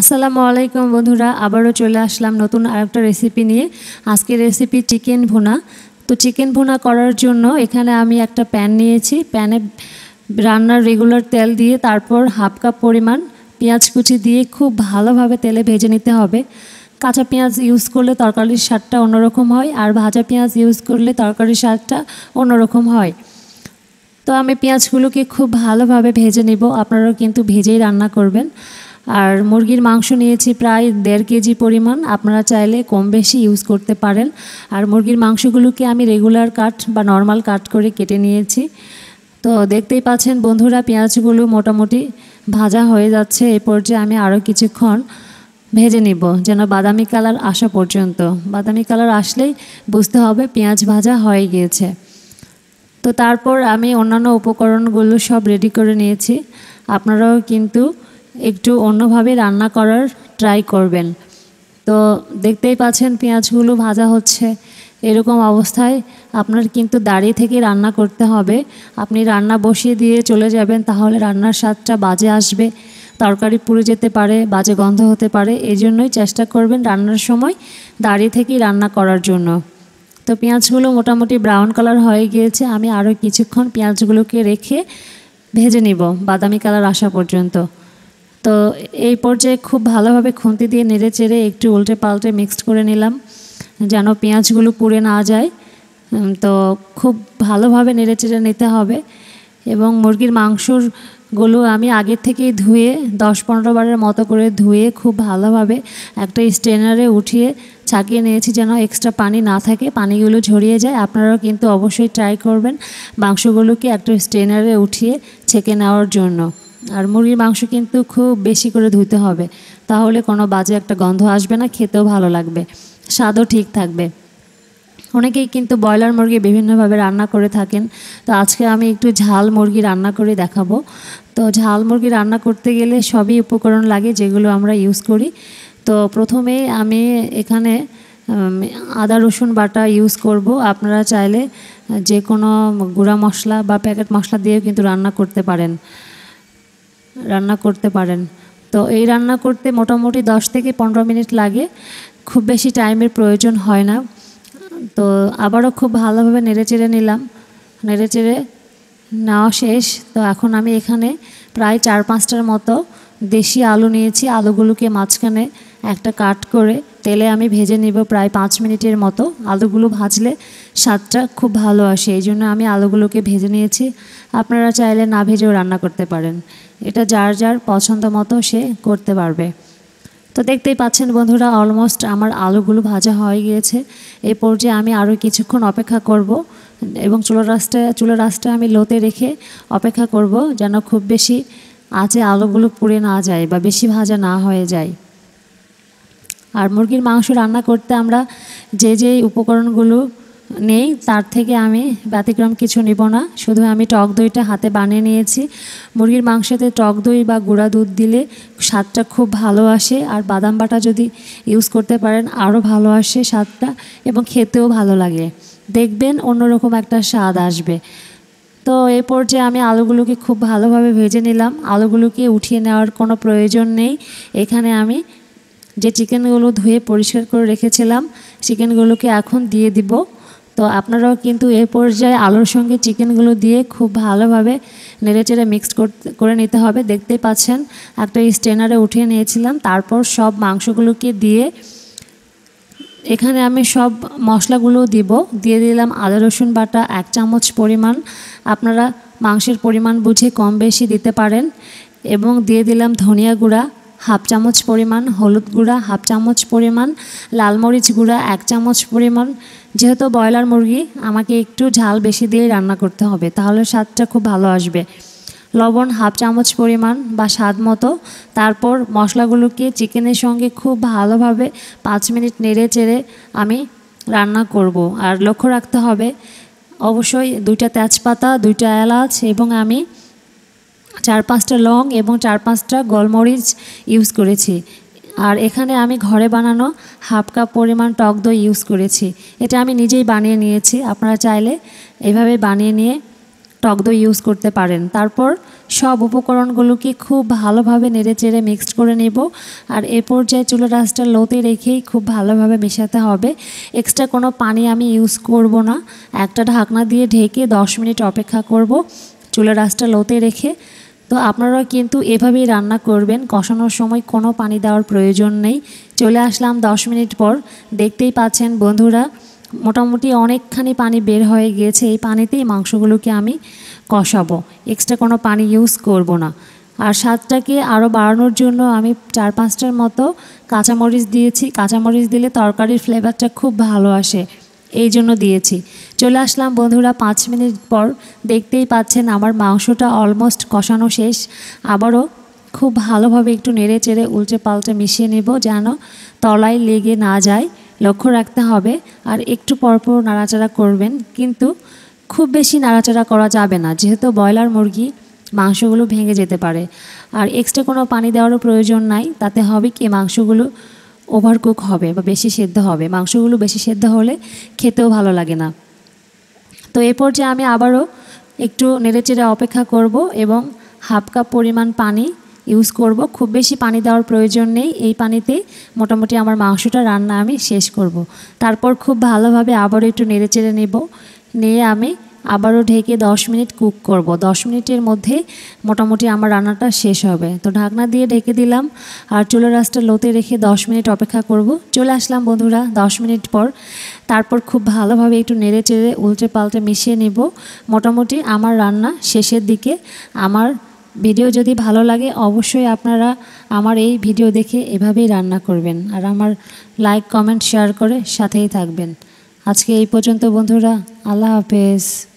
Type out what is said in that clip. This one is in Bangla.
আসসালামু আলাইকুম বন্ধুরা, আবারও চলে আসলাম নতুন আরেকটা রেসিপি নিয়ে। আজকের রেসিপি চিকেন ভুনা। তো চিকেন ভুনা করার জন্য এখানে আমি একটা প্যান নিয়েছি। প্যানে রান্নার রেগুলার তেল দিয়ে তারপর হাফ কাপ পরিমাণ পেঁয়াজ কুচি দিয়ে খুব ভালোভাবে তেলে ভেজে নিতে হবে। কাঁচা পেঁয়াজ ইউজ করলে তরকারির স্বাদটা অন্যরকম হয় আর ভাজা পেঁয়াজ ইউজ করলে তরকারির স্বাদটা অন্যরকম হয়। তো আমি পেঁয়াজগুলোকে খুব ভালোভাবে ভেজে নিব। আপনারাও কিন্তু ভেজেই রান্না করবেন। আর মুরগির মাংস নিয়েছি প্রায় দেড় কেজি পরিমাণ। আপনারা চাইলে কম বেশি ইউজ করতে পারেন। আর মুরগির মাংসগুলোকে আমি রেগুলার কাট বা নর্মাল কাট করে কেটে নিয়েছি। তো দেখতেই পাচ্ছেন বন্ধুরা, পেঁয়াজগুলো মোটামুটি ভাজা হয়ে যাচ্ছে। এই পর্যায়ে আমি আরও কিছুক্ষণ ভেজে নিব, যেন বাদামি কালার আসা পর্যন্ত। বাদামি কালার আসলেই বুঝতে হবে পেঁয়াজ ভাজা হয়ে গিয়েছে। তো তারপর আমি অন্যান্য উপকরণগুলো সব রেডি করে নিয়েছি। আপনারাও কিন্তু একটু অন্যভাবে রান্না করার ট্রাই করবেন। তো দেখতেই পাচ্ছেন পেঁয়াজগুলো ভাজা হচ্ছে। এরকম অবস্থায় আপনার কিন্তু দাঁড়িয়ে থেকে রান্না করতে হবে। আপনি রান্না বসিয়ে দিয়ে চলে যাবেন, তাহলে রান্নার স্বাদটা বাজে আসবে। তরকারি পুড়ে যেতে পারে, বাজে গন্ধ হতে পারে। এই জন্যই চেষ্টা করবেন রান্নার সময় দাঁড়িয়ে থেকেই রান্না করার জন্য। তো পেঁয়াজগুলো মোটামুটি ব্রাউন কালার হয়ে গিয়েছে। আমি আরও কিছুক্ষণ পেঁয়াজগুলোকে রেখে ভেজে নিব। বাদামি কালার আসা পর্যন্ত। তো এই পর্যায়ে খুব ভালোভাবে খুন্তি দিয়ে নেড়ে চেড়ে একটু উল্টে পাল্টে মিক্সড করে নিলাম, যেন পেঁয়াজগুলো পুড়ে না যায়। তো খুব ভালোভাবে নেড়ে চেড়ে নিতে হবে এবং মুরগির মাংসরগুলো আমি আগের থেকেই ধুয়ে দশ পনেরো বারের মতো করে ধুয়ে খুব ভালোভাবে একটা স্ট্রেনারে উঠিয়ে ছাকিয়ে নিয়েছি যেন এক্সট্রা পানি না থাকে, পানিগুলো ঝরিয়ে যায়। আপনারাও কিন্তু অবশ্যই ট্রাই করবেন মাংসগুলোকে একটা স্ট্রেনারে উঠিয়ে ছেঁকে নেওয়ার জন্য। আর মুরগির মাংস কিন্তু খুব বেশি করে ধুতে হবে। তাহলে কোনো বাজে একটা গন্ধ আসবে না, খেতেও ভালো লাগবে, স্বাদও ঠিক থাকবে। অনেকেই কিন্তু ব্রয়লার মুরগি বিভিন্নভাবে রান্না করে থাকেন। তো আজকে আমি একটু ঝাল মুরগি রান্না করে দেখাবো। তো ঝাল মুরগি রান্না করতে গেলে সবই উপকরণ লাগে যেগুলো আমরা ইউজ করি। তো প্রথমে আমি এখানে আদা, রসুন বাটা ইউজ করব। আপনারা চাইলে যে কোনো গুঁড়া মশলা বা প্যাকেট মশলা দিয়েও কিন্তু রান্না করতে পারেন। রান্না করতে পারেন। তো এই রান্না করতে মোটামুটি দশ থেকে পনেরো মিনিট লাগে। খুব বেশি টাইমের প্রয়োজন হয় না। তো আবারও খুব ভালোভাবে নেড়ে চেড়ে নিলাম। নেড়ে চেড়ে নেওয়া শেষ। তো এখন আমি এখানে প্রায় চার পাঁচটার মতো দেশি আলু নিয়েছি। আলুগুলোকে মাঝখানে একটা কাট করে তেলে আমি ভেজে নিব প্রায় পাঁচ মিনিটের মতো। আলুগুলো ভাজলে স্বাদটা খুব ভালো আসে, এই জন্য আমি আলুগুলোকে ভেজে নিয়েছি। আপনারা চাইলে না ভেজেও রান্না করতে পারেন। এটা যার যার পছন্দ মতো সে করতে পারবে। তো দেখতেই পাচ্ছেন বন্ধুরা অলমোস্ট আমার আলুগুলো ভাজা হয়ে গিয়েছে। এই পর্যায়ে আমি আরও কিছুক্ষণ অপেক্ষা করব এবং চুলো রাসটা চুলো রাসটা আমি লোতে রেখে অপেক্ষা করব যেন খুব বেশি আঁচে আলুগুলো পুড়ে না যায় বা বেশি ভাজা না হয়ে যায়। আর মুরগির মাংস রান্না করতে আমরা যে যে উপকরণগুলো নেই, তার থেকে আমি ব্যতিক্রম কিছু নিব না। শুধু আমি টক দইটা হাতে বানিয়ে নিয়েছি। মুরগির মাংসতে টক দই বা গুঁড়া দুধ দিলে স্বাদটা খুব ভালো আসে আর বাদাম বাটা যদি ইউজ করতে পারেন, আরও ভালো আসে স্বাদটা এবং খেতেও ভালো লাগে। দেখবেন অন্যরকম একটা স্বাদ আসবে। তো এই পর্যায়ে আমি আলুগুলোকে খুব ভালোভাবে ভেজে নিলাম। আলুগুলোকে উঠিয়ে নেওয়ার কোনো প্রয়োজন নেই। এখানে আমি যে চিকেনগুলো ধুয়ে পরিষ্কার করে রেখেছিলাম, চিকেনগুলোকে এখন দিয়ে দিব। তো আপনারাও কিন্তু এ পর্যায়ে আলুর সঙ্গে চিকেনগুলো দিয়ে খুব ভালোভাবে নেড়েচেড়ে মিক্সড করে নিতে হবে। দেখতেই পাচ্ছেন, একটা স্টেনারে উঠিয়ে নিয়েছিলাম। তারপর সব মাংসগুলোকে দিয়ে এখানে আমি সব মশলাগুলো দিব। দিয়ে দিলাম আদা, রসুন বাটা, এক চামচ পরিমাণ। আপনারা মাংসের পরিমাণ বুঝে কম বেশি দিতে পারেন। এবং দিয়ে দিলাম ধনিয়া গুঁড়া। হাফ চামচ পরিমাণ, হলুদ গুঁড়া, হাফ চামচ পরিমাণ, লাল মরিচ গুঁড়া, এক চামচ পরিমাণ। যেহেতু ব্রয়লার মুরগি, আমাকে একটু ঝাল বেশি দিয়ে রান্না করতে হবে, তাহলে স্বাদটা খুব ভালো আসবে। লবণ হাফ চামচ পরিমাণ বা স্বাদ মতো। তারপর মশলাগুলোকে চিকেনের সঙ্গে খুব ভালোভাবে পাঁচ মিনিট নেড়ে চেড়ে আমি রান্না করব। আর লক্ষ্য রাখতে হবে, অবশ্যই দুইটা তেজপাতা, দুইটা এলাচ এবং আমি চার পাঁচটা লং এবং চার পাঁচটা গোলমরিচ ইউজ করেছি। আর এখানে আমি ঘরে বানানো হাফ কাপ পরিমাণ টক দই ইউজ করেছি। এটা আমি নিজেই বানিয়ে নিয়েছি। আপনারা চাইলে এভাবে বানিয়ে নিয়ে টক দই ইউজ করতে পারেন। তারপর সব উপকরণগুলোকে খুব ভালোভাবে নেড়ে চেড়ে মিক্সড করে নেব। আর এ পর্যায়ে চুলো রাসটা লোতে রেখেই খুব ভালোভাবে মেশাতে হবে। এক্সট্রা কোনো পানি আমি ইউজ করব না। একটা ঢাকনা দিয়ে ঢেকে দশ মিনিট অপেক্ষা করব। চুলো রাসটা লোতে রেখে, তো আপনারা কিন্তু এভাবেই রান্না করবেন। কষানোর সময় কোনো পানি দেওয়ার প্রয়োজন নেই। চলে আসলাম দশ মিনিট পর। দেখতেই পাচ্ছেন বন্ধুরা, মোটামুটি অনেকখানি পানি বের হয়ে গিয়েছে এই পানিতেই মাংসগুলোকে আমি কষাবো। এক্সট্রা কোনো পানি ইউজ করব না। আর স্বাদটাকে আরও বাড়ানোর জন্য আমি চার পাঁচটার মতো কাঁচামরিচ দিয়েছি। কাঁচামরিচ দিলে তরকারির ফ্লেভারটা খুব ভালো আসে। এই জন্য দিয়েছি। চলে আসলাম বন্ধুরা, পাঁচ মিনিট পর দেখতেই পাচ্ছেন আমার মাংসটা অলমোস্ট কষানো শেষ। আবারও খুব ভালোভাবে একটু নেড়ে চেড়ে উল্টে পাল্টে মিশিয়ে নেব যেন তলায় লেগে না যায়। লক্ষ্য রাখতে হবে আর একটু পরপর নাড়াচাড়া করবেন, কিন্তু খুব বেশি নাড়াচাড়া করা যাবে না, যেহেতু ব্রয়লার মুরগি মাংসগুলো ভেঙে যেতে পারে। আর এক্সট্রা কোনো পানি দেওয়ারও প্রয়োজন নাই, তাতে হবে কি মাংসগুলো ওভারকুক হবে বা বেশি সেদ্ধ হবে। মাংসগুলো বেশি সেদ্ধ হলে খেতেও ভালো লাগে না। তো এ পর্যায়ে আমি আবারও একটু নেড়েচেড়ে অপেক্ষা করব এবং হাফ কাপ পরিমাণ পানি ইউজ করব। খুব বেশি পানি দেওয়ার প্রয়োজন নেই। এই পানিতে মোটামুটি আমার মাংসটা রান্না আমি শেষ করব। তারপর খুব ভালোভাবে আবারও একটু নেড়েচেড়ে নেব। নিয়ে আমি আবারও ঢেকে দশ মিনিট কুক করব। দশ মিনিটের মধ্যে মোটামুটি আমার রান্নাটা শেষ হবে। তো ঢাকনা দিয়ে ঢেকে দিলাম আর চুলো রাসটা লোতে রেখে দশ মিনিট অপেক্ষা করব। চলে আসলাম বন্ধুরা দশ মিনিট পর। তারপর খুব ভালোভাবে একটু নেড়ে চেড়ে উল্টে পাল্টে মিশিয়ে নেব। মোটামুটি আমার রান্না শেষের দিকে। আমার ভিডিও যদি ভালো লাগে অবশ্যই আপনারা আমার এই ভিডিও দেখে এভাবেই রান্না করবেন। আর আমার লাইক, কমেন্ট, শেয়ার করে সাথেই থাকবেন। আজকে এই পর্যন্ত বন্ধুরা। আল্লাহ হাফেজ।